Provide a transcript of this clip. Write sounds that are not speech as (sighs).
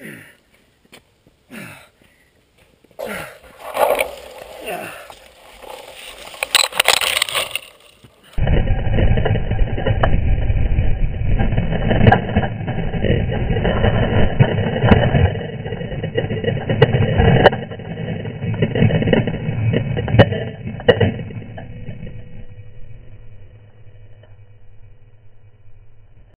Ugh. (sighs) (sighs)